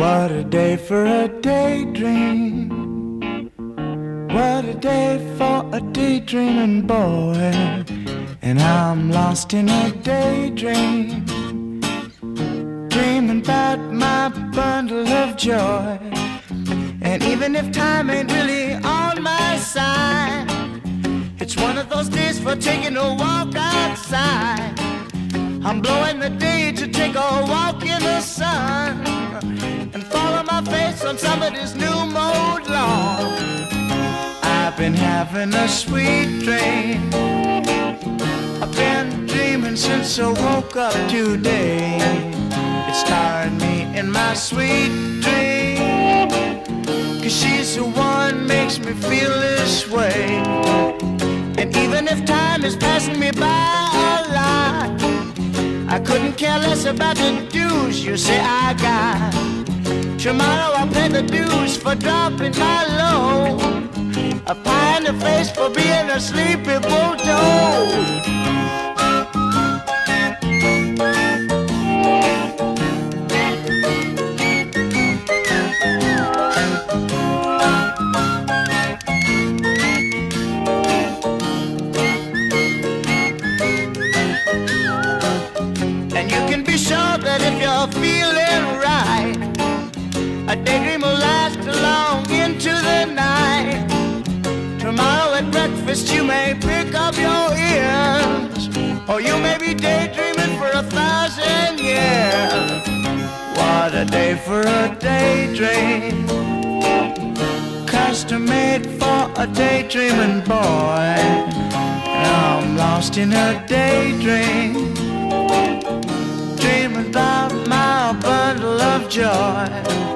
What a day for a daydream. What a day for a daydreaming boy. And I'm lost in a daydream. Dreaming about my bundle of joy. And even if time ain't really on my side, it's one of those days for taking a walk outside. I'm blowing the day to take a walk in the sun somebody's new mode lawn. I've been having a sweet dream. I've been dreaming since I woke up today. It's starred me in my sweet dream. Cause she's the one makes me feel this way. And even if time is passing me by a lot, I couldn't care less about the dues you say I got. Tomorrow I'll pay the dues for dropping my load. A pie in the face for being a or you may be daydreaming for a thousand years. What a day for a daydream, custom made for a daydreaming boy. Now I'm lost in a daydream dreaming about my bundle of joy.